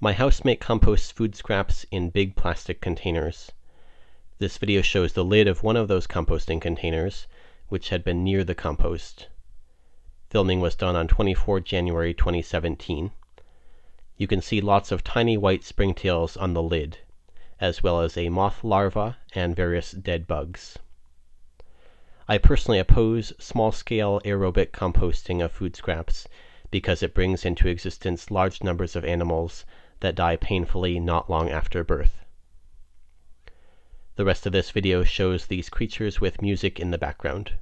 My housemate composts food scraps in big plastic containers. This video shows the lid of one of those composting containers, which had been near the compost. Filming was done on 24 January 2017. You can see lots of tiny white springtails on the lid, as well as a moth larva and various dead bugs. I personally oppose small-scale aerobic composting of food scraps because it brings into existence large numbers of animals that die painfully not long after birth. The rest of this video shows these creatures with music in the background.